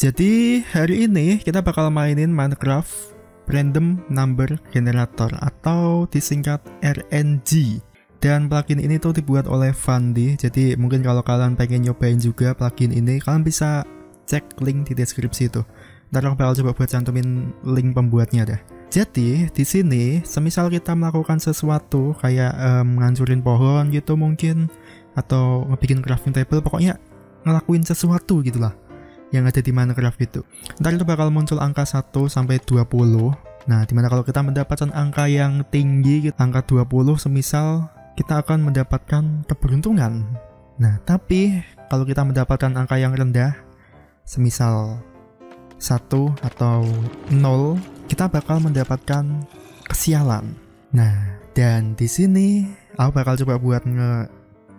Jadi hari ini kita bakal mainin Minecraft Random Number Generator atau disingkat RNG. Dan plugin ini tuh dibuat oleh Fandi. Jadi mungkin kalau kalian pengen nyobain juga plugin ini, kalian bisa cek link di deskripsi itu. Ntar aku bakal coba buat cantumin link pembuatnya deh. Jadi di sini, semisal kita melakukan sesuatu kayak um, ngancurin pohon gitu mungkin, atau ngebikin crafting table, pokoknya ngelakuin sesuatu gitulah yang ada di Minecraft itu. Ntar itu bakal muncul angka 1 sampai 20. Nah, di mana kalau kita mendapatkan angka yang tinggi, angka 20 semisal kita akan mendapatkan keberuntungan. Nah, tapi kalau kita mendapatkan angka yang rendah, semisal 1 atau 0, kita bakal mendapatkan kesialan. Nah, dan di sini aku bakal coba buat nge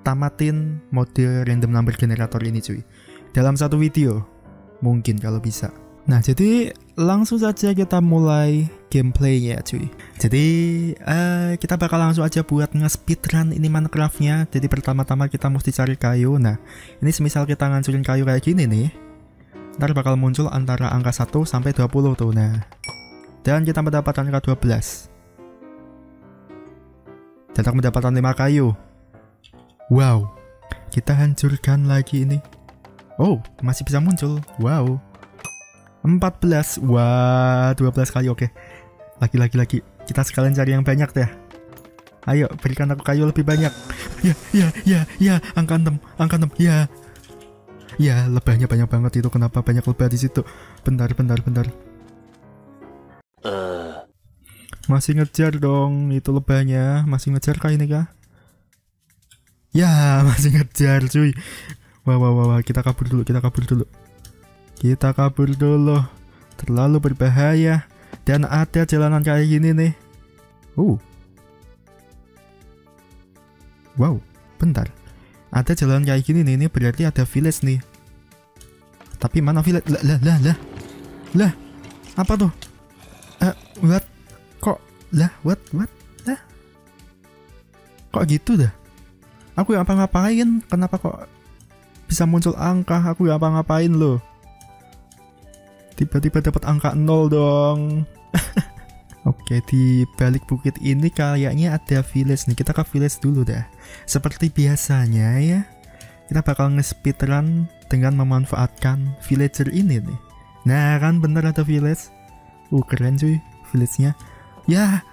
tamatin mode random number generator ini cuy dalam satu video Mungkin kalau bisa. Nah, jadi langsung saja kita mulai gameplaynya cuy. Jadi uh, kita bakal langsung aja buat nge-speedrun ini Minecraftnya. Jadi pertama-tama kita mesti cari kayu. Nah, ini semisal kita ngancurin kayu kayak gini nih. Ntar bakal muncul antara angka 1 sampai 20 tuh. Nah, dan kita mendapatkan angka 12. Dan kita mendapatkan 5 kayu. Wow, kita hancurkan lagi ini. Oh, masih bisa muncul. Wow. 14. Wah, 12 kali oke. Lagi lagi lagi. Kita sekalian cari yang banyak deh. Ayo, berikan aku kayu lebih banyak. Ya, ya, ya, ya, angka 6, angka 6. Ya. Ya, lebahnya banyak banget itu. Kenapa banyak lebah di situ? Bentar, bentar, bentar. Uh. Masih ngejar dong itu lebahnya. Masih ngejar kah ini kah? Ya, masih ngejar cuy. Wah, wah, wah, wah, kita kabur dulu, kita kabur dulu. Kita kabur dulu. Terlalu berbahaya. Dan ada jalanan kayak gini nih. Uh. Wow, bentar. Ada jalan kayak gini nih, ini berarti ada village nih. Tapi mana village? Lah, lah, lah, lah. Lah, apa tuh? Uh, what? Kok? Lah, what, what? Lah. Kok gitu dah? Aku yang apa ngapain? Kenapa kok bisa muncul angka aku gak apa-ngapain loh tiba-tiba dapat angka 0 dong Oke, di balik bukit ini kayaknya ada village nih. Kita ke village dulu dah. Seperti biasanya ya, kita bakal nge-speedrun dengan memanfaatkan villager ini nih. Nah, kan bener ada village. Uh, keren cuy village-nya. Ya.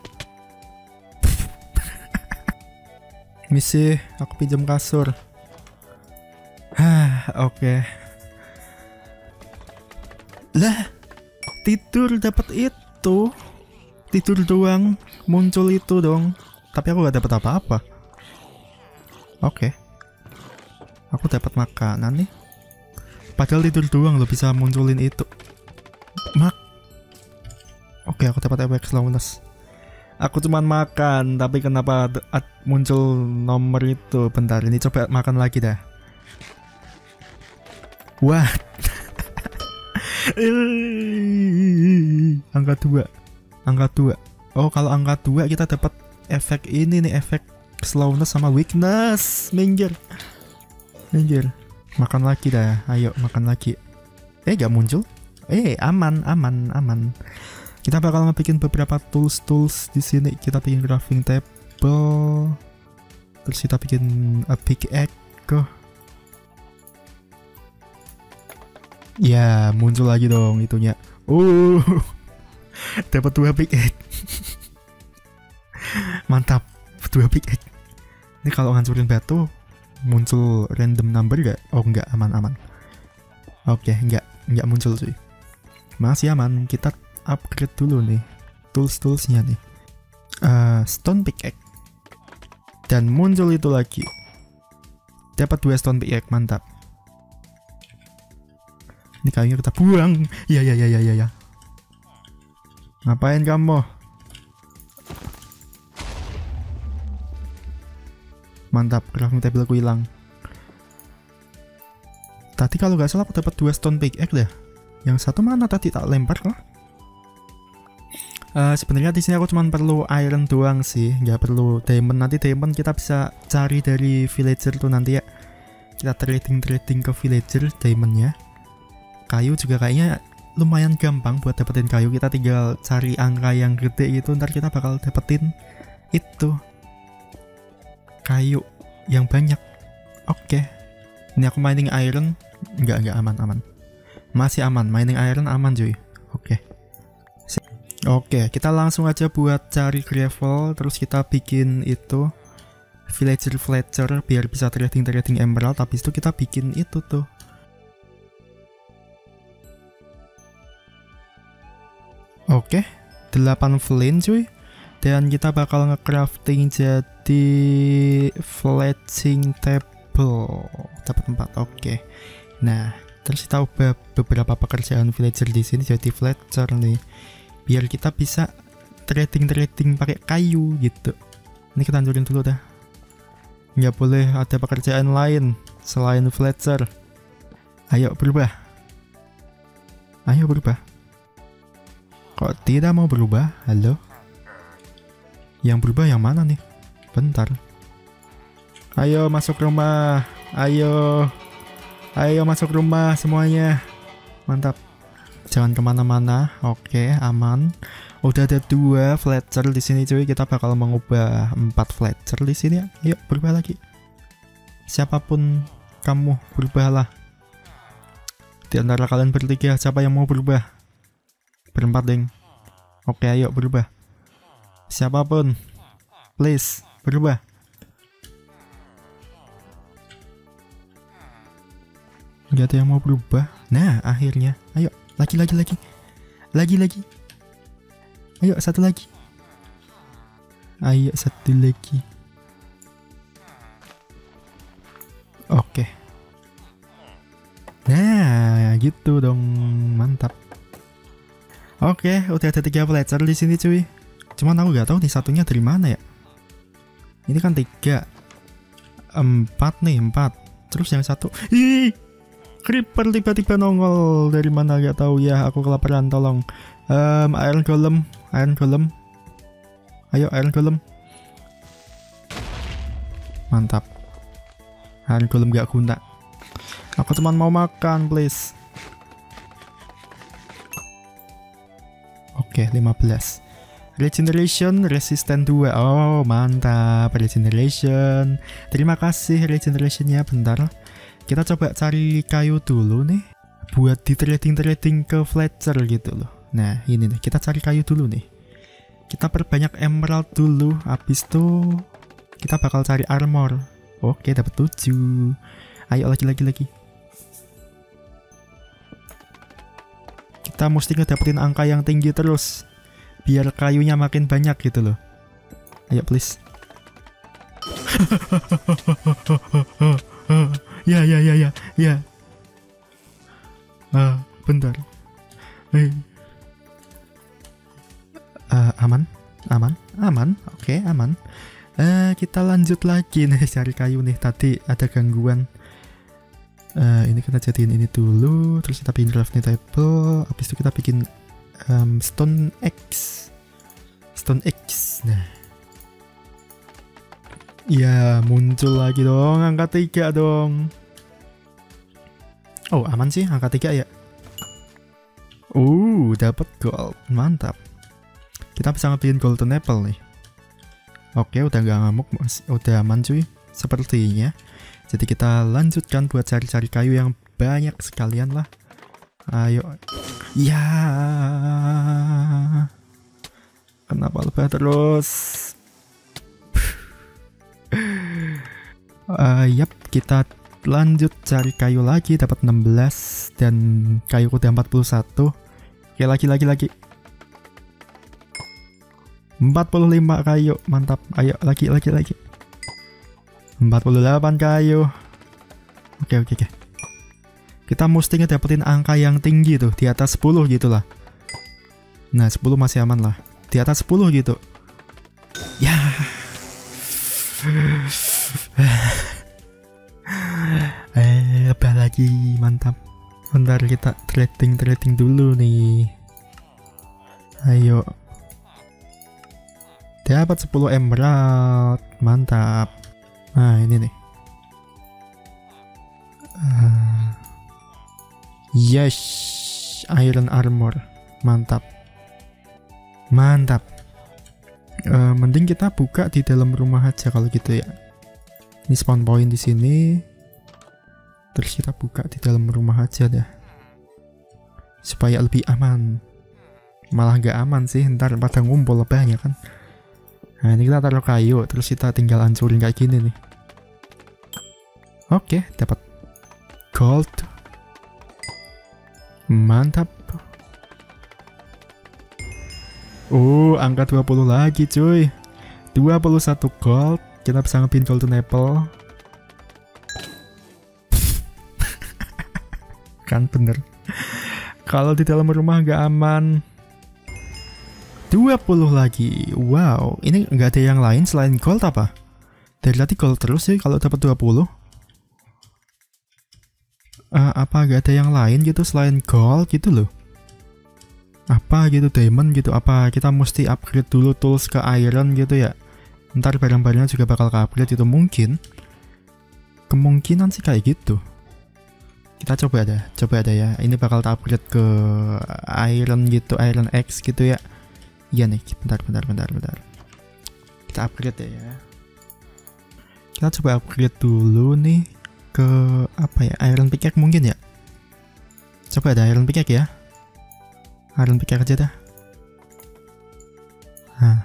Misi, aku pinjam kasur. Hah, oke. Okay. Lah, tidur dapat itu. Tidur doang muncul itu dong. Tapi aku gak dapat apa-apa. Oke. Okay. Aku dapat makanan nih. Padahal tidur doang lo bisa munculin itu. Mak. Oke, okay, aku dapat efek slowness. Aku cuman makan, tapi kenapa muncul nomor itu? Bentar, ini coba makan lagi dah. What? angka 2. Angka 2. Oh, kalau angka 2 kita dapat efek ini nih, efek slowness sama weakness. Minggir. Minggir. Makan lagi dah. Ayo, makan lagi. Eh, gak muncul? Eh, aman, aman, aman. Kita bakal bikin beberapa tools-tools di sini. Kita bikin crafting table. Terus kita bikin a pickaxe. Ya, muncul lagi dong itunya. Uh, dapat dua big egg. Mantap, dua big egg. Ini kalau ngancurin batu muncul random number gak? Oh enggak, aman-aman. Oke, okay, enggak, enggak muncul sih. Masih aman, kita upgrade dulu nih tools-toolsnya nih. Uh, stone pickaxe. Dan muncul itu lagi. Dapat dua stone pickaxe, mantap. Ini kayunya kita buang. Iya, iya, iya, iya, iya. Ya. Ngapain kamu? Mantap, crafting table aku hilang. Tadi kalau nggak salah aku dapat dua stone pickaxe deh. Yang satu mana tadi tak lempar kah? Uh, Sebenarnya di sini aku cuma perlu iron doang sih, nggak perlu diamond. Nanti diamond kita bisa cari dari villager tuh nanti ya. Kita trading trading ke villager diamondnya. Kayu juga kayaknya lumayan gampang buat dapetin kayu. Kita tinggal cari angka yang gede gitu ntar kita bakal dapetin itu kayu yang banyak. Oke. Ini aku mining iron. Nggak nggak aman aman. Masih aman. Mining iron aman cuy. Oke. Oke, kita langsung aja buat cari gravel, terus kita bikin itu villager Fletcher biar bisa trading trading emerald. Habis itu kita bikin itu tuh. Oke, 8 flint cuy. Dan kita bakal nge-crafting jadi fletching table. Dapat 4. Oke. Nah, terus kita ubah beberapa pekerjaan villager di sini jadi Fletcher nih biar kita bisa trading-trading pakai kayu gitu ini kita hancurin dulu dah nggak boleh ada pekerjaan lain selain Fletcher ayo berubah ayo berubah kok tidak mau berubah? Halo? Yang berubah yang mana nih? Bentar. Ayo masuk rumah. Ayo. Ayo masuk rumah semuanya. Mantap. Jangan ke mana-mana. Oke aman. Udah ada dua Fletcher di sini cuy. Kita bakal mengubah empat Fletcher di sini. Yuk berubah lagi. Siapa pun kamu berubahlah. Di antara kalian bertiga siapa yang mau berubah berempat deng. Oke ayo berubah. Siapa pun. Please berubah. Gak ada yang mau berubah? Nah akhirnya. Ayo lagi lagi lagi. Lagi lagi. Ayo satu lagi. Ayo satu lagi. Oke. Nah gitu dong. Mantap oke udah ada tiga fletcher di sini cuy. Cuman aku gak tahu nih satunya dari mana ya. Ini kan tiga. Empat nih empat. Terus yang satu. Ih creeper tiba-tiba nongol. Dari mana gak tahu ya aku kelaparan tolong. Um, iron golem iron golem. Ayo iron golem. Mantap. Iron golem gak guna. Aku cuma mau makan please oke okay, 15 regeneration resistant 2 oh mantap regeneration. Terima kasih regenerationnya. Bentar. Kita coba cari kayu dulu nih. Buat di trading-trading ke Fletcher gitu loh. Nah, ini nih, kita cari kayu dulu nih. Kita perbanyak emerald dulu, habis itu kita bakal cari armor. Oke, dapat 7. Ayo lagi lagi Kita mesti ngedapetin angka yang tinggi terus biar kayunya makin banyak gitu loh. Ayo please. ya ya ya ya ya. Uh, bentar. Hey. uh, aman? Aman? Aman? Oke okay, aman. Uh, kita lanjut lagi nih cari kayu nih. Tadi ada gangguan uh, ini kita jadiin ini dulu terus kita bikin crafting table habis itu kita bikin um, stone X stone X nah Ya muncul lagi dong angka tiga dong. Oh aman sih angka tiga ya. Uh dapat gold mantap. Kita bisa ngebikin golden apple nih. Oke udah gak ngamuk udah aman cuy sepertinya. Jadi kita lanjutkan buat cari-cari kayu yang banyak sekalian lah. Ayo. Ya. Kenapa lebih terus? uh, yap kita lanjut cari kayu lagi dapat 16 dan kayu udah 41 oke lagi lagi lagi 45 kayu mantap ayo lagi lagi lagi 48 kayu. Oke oke oke. Kita mesti ngedapetin angka yang tinggi tuh di atas 10 gitu lah nah 10 masih aman lah. Di atas 10 gitu. Ya. Eh apa lagi mantap. Bentar kita trading trading dulu nih. Ayo. Dapat 10 emerald. Mantap nah ini nih uh, Yes, iron armor. Mantap. Mantap. Uh, mending kita buka di dalam rumah aja kalau gitu ya. Ini spawn point di sini. Terus kita buka di dalam rumah aja dah. Supaya lebih aman. Malah nggak aman sih, ntar pada ngumpul lebahnya kan. Nah ini kita taruh kayu, terus kita tinggal hancurin kayak gini nih. Oke, dapat gold. Mantap. Oh, angka 20 lagi cuy. 21 gold. Kita bisa ngepin golden apple. kan bener. Kalau di dalam rumah nggak aman, 20 lagi. Wow, ini nggak ada yang lain selain gold apa? Dari tadi gold terus sih kalau dapat 20. Uh, apa gak ada yang lain gitu selain gold gitu loh? Apa gitu diamond gitu? Apa kita mesti upgrade dulu tools ke iron gitu ya? Ntar barang-barangnya juga bakal ke upgrade itu mungkin. Kemungkinan sih kayak gitu. Kita coba ada, coba ada ya. Ini bakal upgrade ke iron gitu, iron X gitu ya Iya nih, bentar, bentar, bentar, bentar. Kita upgrade ya. Kita coba upgrade dulu nih ke apa ya? Iron pickaxe mungkin ya? Coba ada iron pickaxe ya. Iron pickaxe aja dah. Nah.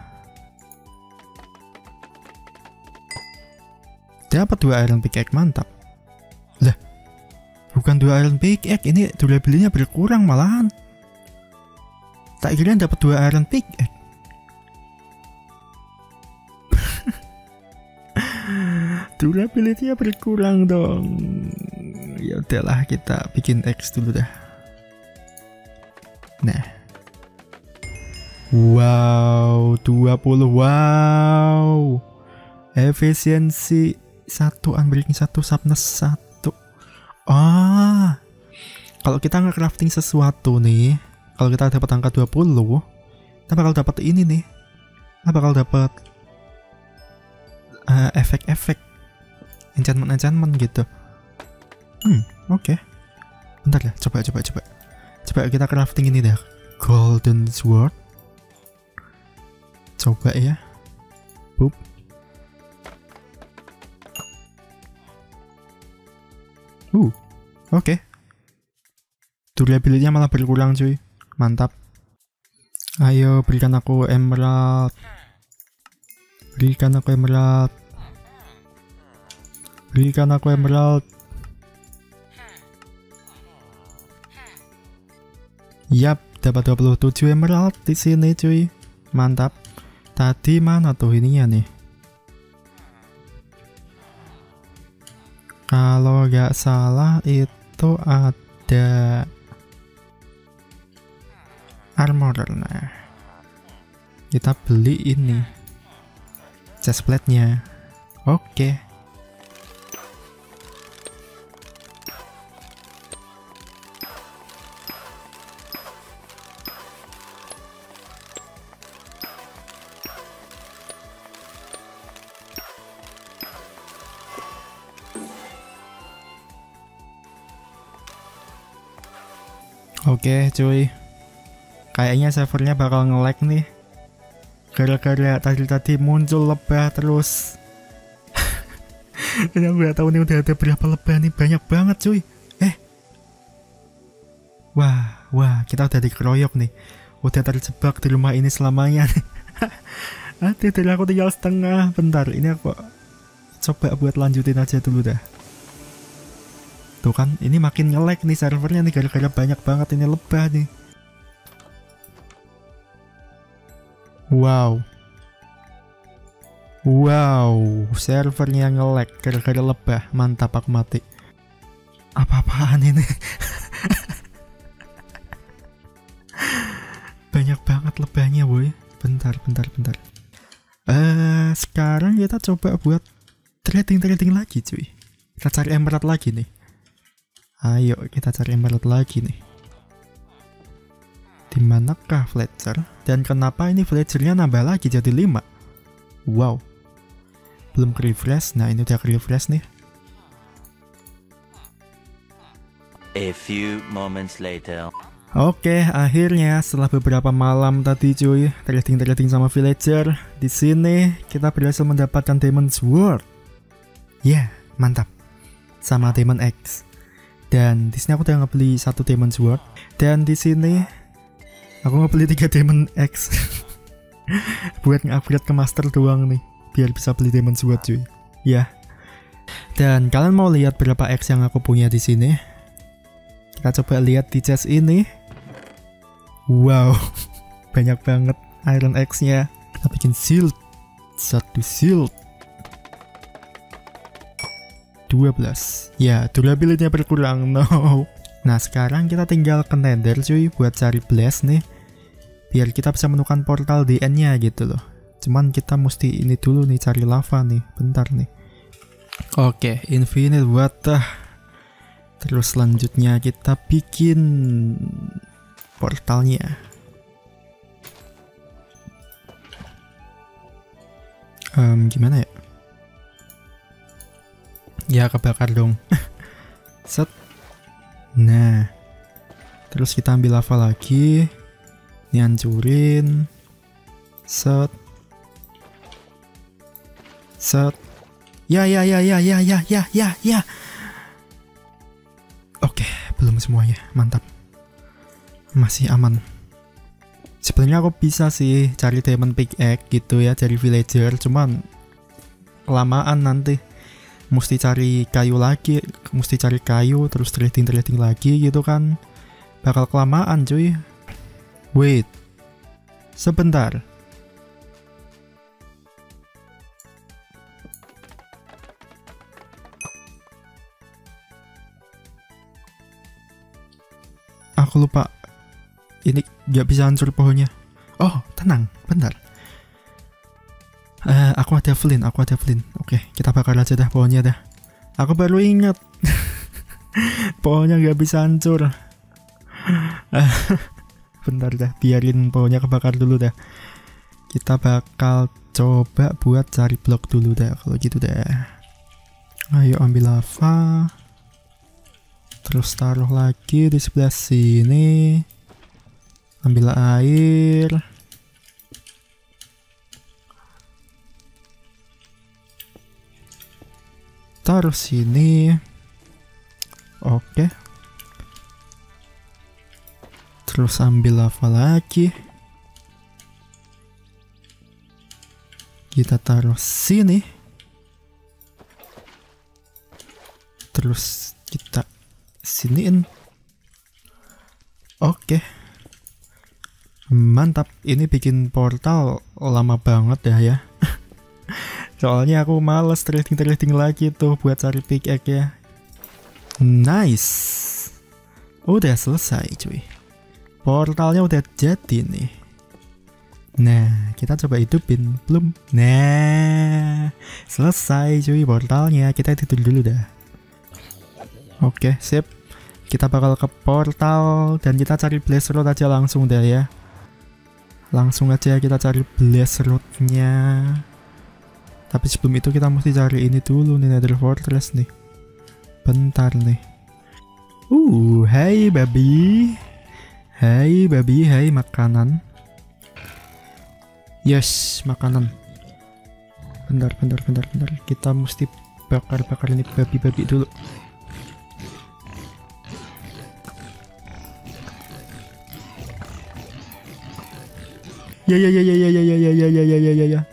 Dapat dua iron pickaxe mantap. Lah, bukan dua iron pickaxe, ini durability-nya berkurang malahan. Tak kira dapat dua iron pick. Durability-nya berkurang dong. Ya udahlah kita bikin X dulu dah. Nah. Wow, 20. Wow. Efisiensi satu unbreaking satu sharpness satu. Ah. Kalau kita nge-crafting sesuatu nih, kalau kita dapat angka 20 kita bakal dapat ini nih kita bakal dapat uh, efek-efek enchantment-enchantment gitu hmm oke okay. bentar ya coba coba coba coba kita crafting ini deh golden sword coba ya Boop. Uh, oke. Okay. Durability-nya malah berkurang cuy. Mantap. Ayo berikan aku emerald. Berikan aku emerald. Berikan aku emerald. Yap, dapat 27 emerald di sini cuy. Mantap. Tadi mana tuh ininya nih? Kalau nggak salah itu ada armor nah kita beli ini chest plate nya oke okay. Oke cuy Kayaknya servernya bakal nge-lag nih. Gara-gara tadi-tadi muncul lebah terus. Ini aku gak tahu nih udah ada berapa lebah nih. Banyak banget cuy. Eh. Wah, wah kita udah dikeroyok nih. Udah terjebak di rumah ini selamanya nih. Dari aku tinggal setengah. Bentar, ini aku coba buat lanjutin aja dulu dah. Tuh kan, ini makin nge-lag nih servernya nih gara-gara banyak banget ini lebah nih. Wow. Wow, servernya nge-lag gara-gara lebah. Mantap aku mati. Apa-apaan ini? Banyak banget lebahnya, boy. Bentar, bentar, bentar. Eh, uh, sekarang kita coba buat trading-trading lagi, cuy. Kita cari emerald lagi nih. Ayo, kita cari emerald lagi nih. Di manakah Fletcher? Dan kenapa ini Fletchernya nambah lagi jadi 5? Wow. Belum ke refresh. Nah, ini udah ke refresh nih. A few moments later. Oke, akhirnya setelah beberapa malam tadi cuy, trading-trading sama villager, di sini kita berhasil mendapatkan Demon Sword. Ya, yeah, mantap. Sama Demon X. Dan di sini aku udah ngebeli satu Demon Sword dan di sini aku ngebeli tiga Demon X. Buat nge-upgrade ke master doang nih, biar bisa beli Demon Sword cuy. Ya. Dan kalian mau lihat berapa X yang aku punya di sini? Kita coba lihat di chest ini. Wow, banyak banget Iron X-nya. Kita bikin shield. Satu shield. 12. Ya, durability-nya berkurang. No. Nah, sekarang kita tinggal ke Nether cuy buat cari blast nih. Biar kita bisa menemukan portal di nya gitu loh. Cuman kita mesti ini dulu nih cari lava nih. Bentar nih. Oke, okay, infinite water. Terus selanjutnya kita bikin portalnya. Um, gimana ya? Ya kebakar dong. Set. Nah. Terus kita ambil lava lagi. Ini hancurin. Set. Set. Ya ya ya ya ya ya ya ya ya. Oke, belum semuanya. Mantap masih aman sebenarnya aku bisa sih cari diamond pickaxe gitu ya dari villager cuman kelamaan nanti mesti cari kayu lagi mesti cari kayu terus trading trading lagi gitu kan bakal kelamaan cuy wait sebentar aku lupa ini gak bisa hancur pohonnya. Oh, tenang, bentar. Uh, aku ada flint, aku ada flint. Oke, kita bakar aja dah pohonnya dah. Aku baru ingat. pohonnya gak bisa hancur. bentar dah, biarin pohonnya kebakar dulu dah. Kita bakal coba buat cari blok dulu dah, kalau gitu dah. Ayo ambil lava. Terus taruh lagi di sebelah sini ambil air taruh sini. Oke. Terus ambil lava lagi. Kita taruh sini. Terus kita siniin. Oke. Mantap, ini bikin portal lama banget ya ya. Soalnya aku males trading-trading lagi tuh buat cari pickaxe ya. Nice. Udah selesai cuy. Portalnya udah jadi nih. Nah, kita coba hidupin. Belum. Nah, selesai cuy portalnya. Kita tidur dulu dah. Oke, sip. Kita bakal ke portal dan kita cari blaze road aja langsung deh ya. Langsung aja kita cari blast roadnya. Tapi sebelum itu kita mesti cari ini dulu nih Nether Fortress nih. Bentar nih. Uh, hai babi. Hai babi, hai makanan. Yes, makanan. Bentar, bentar, bentar, bentar. Kita mesti bakar-bakar ini babi-babi dulu. Ya ya ya ya ya ya ya ya ya ya ya ya ya ya.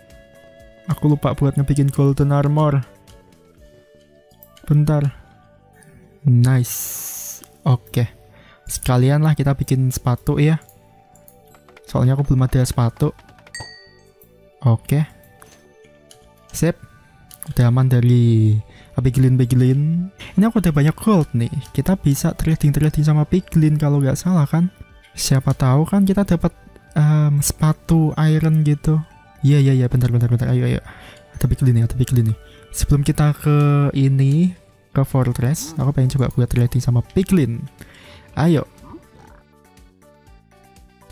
Aku lupa buat ngebikin golden armor. Bentar. Nice. Oke. Sekalian lah kita bikin sepatu ya. Soalnya aku belum ada sepatu. Oke. Sip. Udah aman dari piglin-piglin. Ini aku udah banyak gold nih. Kita bisa trading-trading sama piglin kalau nggak salah kan. Siapa tahu kan kita dapat um, sepatu iron gitu. Iya iya iya bentar bentar bentar ayo ayo. Tapi nih, tapi nih. Sebelum kita ke ini ke fortress, aku pengen coba buat trading sama piglin. Ayo.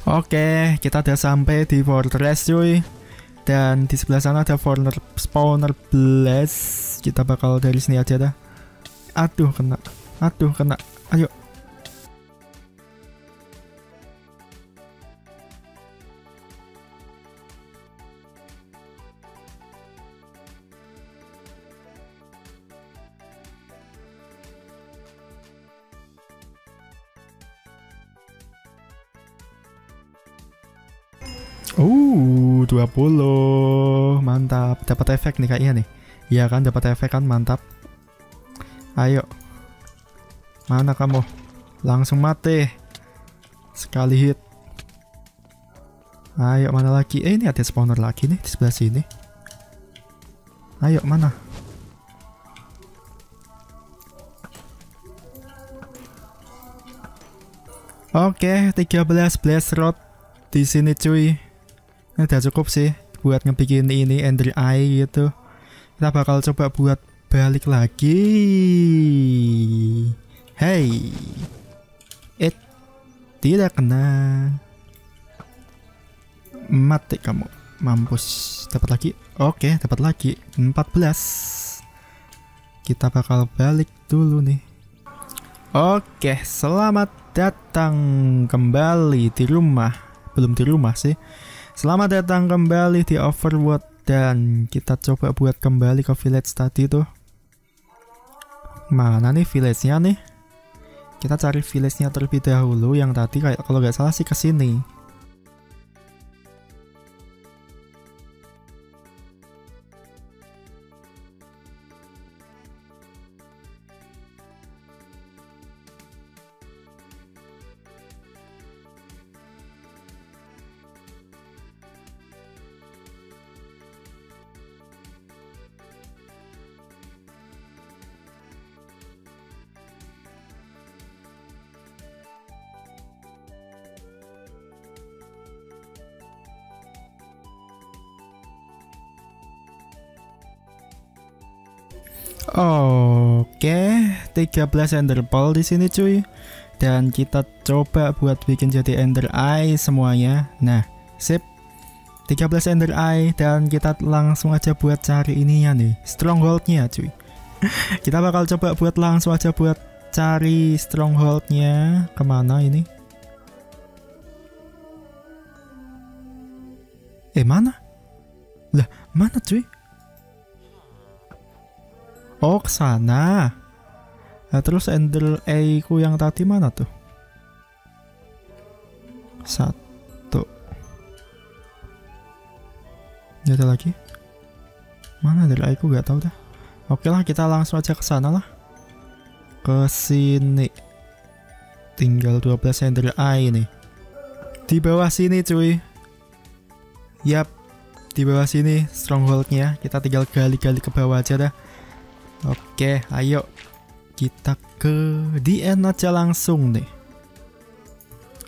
Oke, kita udah sampai di fortress cuy. Dan di sebelah sana ada spawner spawner blast. Kita bakal dari sini aja dah. Aduh kena. Aduh kena. Ayo. 20. Mantap. Dapat efek nih kayaknya nih. Iya kan dapat efek kan mantap. Ayo. Mana kamu? Langsung mati. Sekali hit. Ayo mana lagi? Eh ini ada spawner lagi nih di sebelah sini. Ayo mana? Oke, 13 blast rod di sini cuy. Ini udah cukup sih buat ngebikin ini Ender Eye gitu. Kita bakal coba buat balik lagi. Hey. Eh, tidak kena. Mati kamu. Mampus. Dapat lagi. Oke, dapat lagi. 14. Kita bakal balik dulu nih. Oke, selamat datang kembali di rumah. Belum di rumah sih. Selamat datang kembali di Overworld dan kita coba buat kembali ke village tadi tuh. Mana nih village-nya nih? Kita cari village-nya terlebih dahulu yang tadi kayak kalau nggak salah sih ke sini. Oke, 13 Ender Pearl di sini cuy. Dan kita coba buat bikin jadi Ender Eye semuanya. Nah, sip. 13 Ender Eye dan kita langsung aja buat cari ininya nih, strongholdnya cuy. kita bakal coba buat langsung aja buat cari strongholdnya ke mana ini? Eh mana? Lah mana cuy? Oh, ke sana. Nah, terus Ender A ku yang tadi mana tuh? Satu. Ini ada lagi? Mana Ender A ku gak tahu dah. Oke lah, kita langsung aja ke sana lah. Ke sini. Tinggal 12 Ender Eye nih. Di bawah sini cuy. Yap, di bawah sini strongholdnya. Kita tinggal gali-gali ke bawah aja dah. Oke, ayo kita ke end aja langsung deh.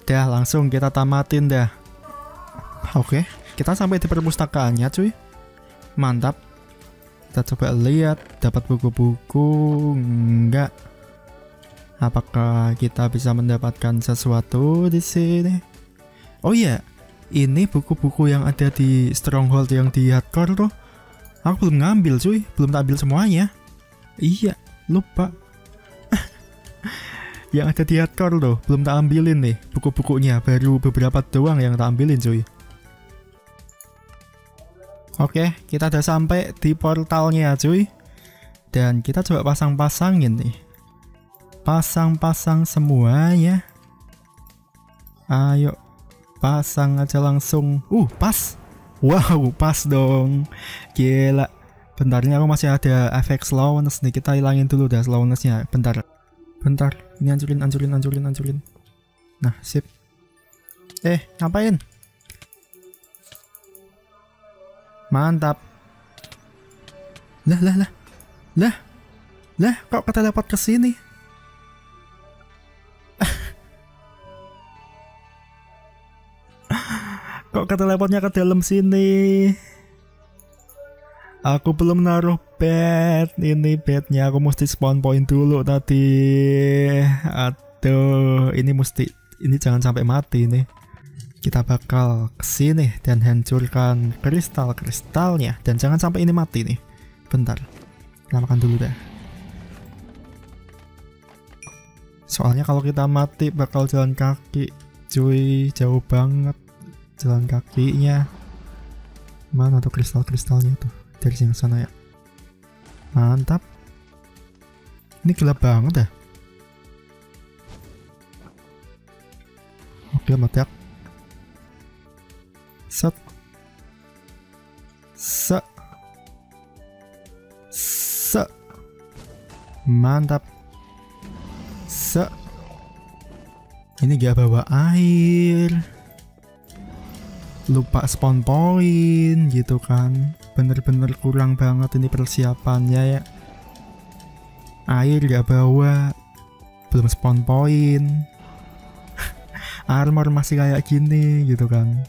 Dah, langsung kita tamatin dah. Oke, kita sampai di perpustakaannya cuy. Mantap. Kita coba lihat dapat buku-buku enggak. Apakah kita bisa mendapatkan sesuatu di sini? Oh iya, ini buku-buku yang ada di Stronghold yang di hardcore tuh. Aku belum ngambil cuy, belum tak ambil semuanya. Iya, lupa. yang ada di hardcore loh, belum tak ambilin nih buku-bukunya, baru beberapa doang yang tak ambilin cuy. Oke, kita udah sampai di portalnya cuy. Dan kita coba pasang-pasangin nih. Pasang-pasang semuanya. Ayo, pasang aja langsung. Uh, pas. Wow, pas dong. Gila. Bentar, ini aku masih ada efek slowness nih. Kita hilangin dulu dah slownessnya. Bentar. Bentar. Ini hancurin, hancurin, hancurin, hancurin. Nah, sip. Eh, ngapain? Mantap. Lah, lah, lah. Lah. Lah, kok dapat ke sini? kok kata telepotnya ke dalam sini? Aku belum naruh bed. Ini bednya aku mesti spawn point dulu tadi. Aduh, ini mesti ini jangan sampai mati nih. Kita bakal ke sini dan hancurkan kristal-kristalnya dan jangan sampai ini mati nih. Bentar. Kita makan dulu dah. Soalnya kalau kita mati bakal jalan kaki. Cuy, jauh banget jalan kakinya. Mana tuh kristal-kristalnya tuh? Dari yang sana ya mantap ini gelap banget ya oke mati Set. Se. Se. Mantap. Se. Ini gak bawa air. Lupa spawn point gitu kan. Bener-bener kurang banget ini persiapannya ya. Air gak bawa. Belum spawn point. Armor masih kayak gini gitu kan.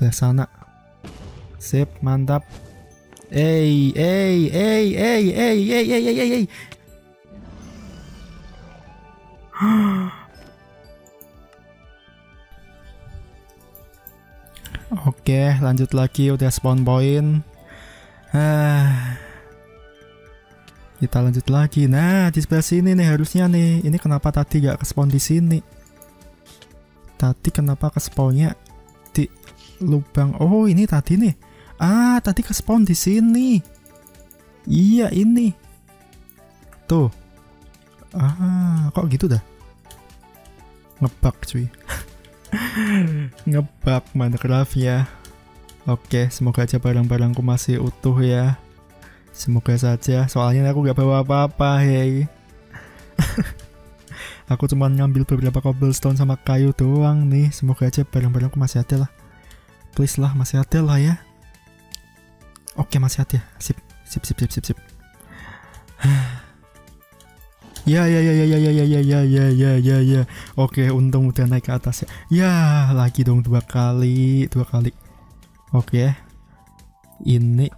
sebelah sana sip mantap Hey, hey, hey, hey, hey, hey, hey, hey, hey, hey. Oke, lanjut lagi udah spawn point. Ah. Kita lanjut lagi. Nah, di sebelah sini nih harusnya nih. Ini kenapa tadi gak ke spawn di sini? Tadi kenapa ke spawnnya di lubang oh ini tadi nih ah tadi ke spawn di sini. Iya ini. Tuh. Ah kok gitu dah? Ngebug cuy. Ngebug Minecraft ya. Oke semoga aja barang-barangku masih utuh ya. Semoga saja. Soalnya aku gak bawa apa-apa hei. Aku cuma ngambil beberapa cobblestone sama kayu doang nih. Semoga aja barang-barangku masih ada lah. Please lah masih ada lah ya oke masih ada sip sip sip sip sip sip ya ya ya ya ya ya ya ya ya ya ya ya ya oke untung udah naik ke atas ya ya lagi dong dua kali dua kali oke ini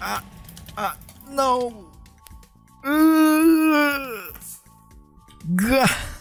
ah ah no gah